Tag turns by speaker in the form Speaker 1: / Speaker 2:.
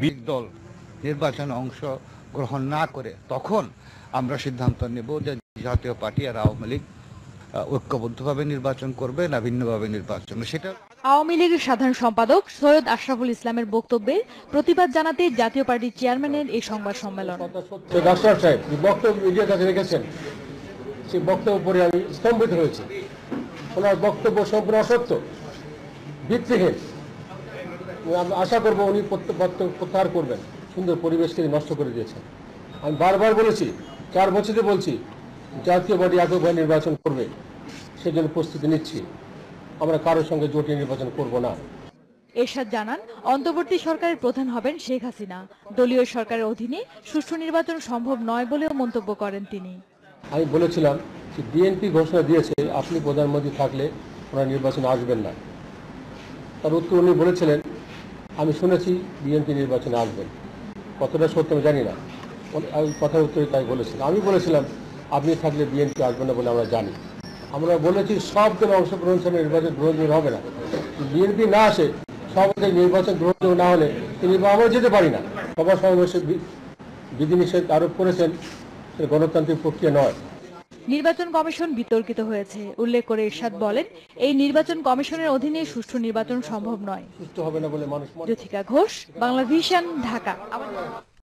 Speaker 1: Big দল নির্বাচনে অংশ গ্রহণ না করে তখন আমরা সিদ্ধান্ত নেব যে জাতীয় পার্টি আর আওয়ামী লীগ ঐক্যবদ্ধভাবে নির্বাচন করবে না ভিন্নভাবে নির্বাচন সেটা
Speaker 2: আওয়ামী লীগের সাধারণ সম্পাদক সৈয়দ আশরাফুল ইসলামের বক্তব্যে প্রতিবাদ জানাতে জাতীয় পার্টির চেয়ারম্যানের এই সংবাদ সম্মেলন।
Speaker 3: ডাক্তার সাহেব বক্তব্য মিডিয়ার কাছে রেখেছেন সেই বক্তব্য পরে আমি স্তম্ভিত হয়েছি। ওনার বক্তব্য সম্পূর্ণ অসত্য ভিত্তিহীন। আশা করব উনি প্রত্য- প্রত্যাহার করবেন। সুন্দর পরিবেশকে নষ্ট করে দিয়েছেন। আমি বারবার বলেছি চার বছরে বলছি জাতীয় বডি এককভাবে নির্বাচন করবে সেজন্য প্রস্তুতি নিচ্ছি। আমরা কারোর সঙ্গে জোটে নির্বাচন করব না।
Speaker 2: এরশাদ জানান অন্তর্বর্তী সরকারের প্রধান হবেন শেখ হাসিনা। দলীয় সরকারের অধীনে সুষ্ঠু নির্বাচন সম্ভব নয় বলেও মন্তব্য করেন তিনি।
Speaker 3: আমি বলেছিলাম যে বিএনপি ঘোষণা দিয়েছে আপনি প্রধানমন্ত্রী থাকলে ওনারা নির্বাচনে আসবেন না। তার উত্তর উনি বলেছিলেন আমি শুনেছি বিএনপি নির্বাচনে আসবেন। কতটা সত্য আমি জানি না। আমি কথার উত্তরে তাই বলেছিলাম। আমি বলেছিলাম, আপনি থাকলে বিএনপি আসবেন না বলে আমরা জানি। আমরা বলেছি, সব দলের অংশগ্রহণ ছাড়া নির্বাচন গ্রহণযোগ্য হবে না। বিএনপি না আসে, সব নির্বাচন গ্রহণযোগ্য না হলে তিনি আমরা যেতে পারি না। সভা সমাবেশে বিধিনিষেধ আরোপ করেছেন গণতান্ত্রিক প্রক্রিয়া নয়।
Speaker 2: নির্বাচন কমিশন বিতর্কিত হয়েছে। উল্লেখ করে এরশাদ বলেন এই নির্বাচন কমিশনের অধীনে সুষ্ঠু নির্বাচন সম্ভব নয়।
Speaker 3: সুস্থ হবে না বলে মানুষ মনে
Speaker 2: ঘোষ বাংলা ভিশন ঢাকা।